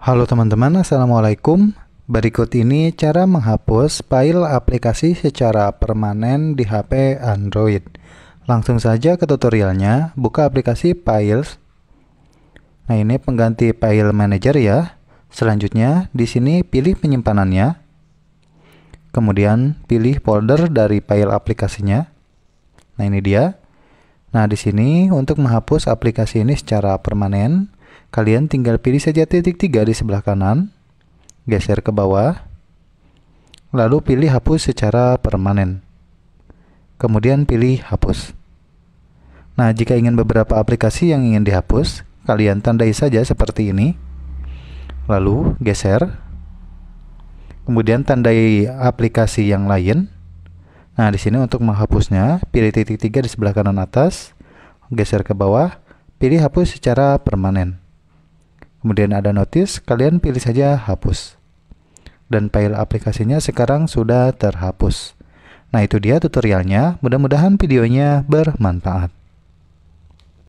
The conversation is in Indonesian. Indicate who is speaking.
Speaker 1: Halo teman-teman, Assalamualaikum. Berikut ini cara menghapus file aplikasi secara permanen di HP Android. Langsung saja ke tutorialnya, buka aplikasi Files. Nah, ini pengganti file manager ya. Selanjutnya, di sini pilih penyimpanannya. Kemudian pilih folder dari file aplikasinya. Nah, ini dia. Nah, di sini untuk menghapus aplikasi ini secara permanen, kalian tinggal pilih saja titik tiga di sebelah kanan, geser ke bawah, lalu pilih hapus secara permanen. Kemudian pilih hapus. Nah, jika ingin beberapa aplikasi yang ingin dihapus, kalian tandai saja seperti ini. Lalu geser. Kemudian tandai aplikasi yang lain Nah, di sini untuk menghapusnya, pilih titik tiga di sebelah kanan atas, geser ke bawah, pilih hapus secara permanen. Kemudian ada notice, kalian pilih saja hapus. Dan file aplikasinya sekarang sudah terhapus. Nah, itu dia tutorialnya. Mudah-mudahan videonya bermanfaat.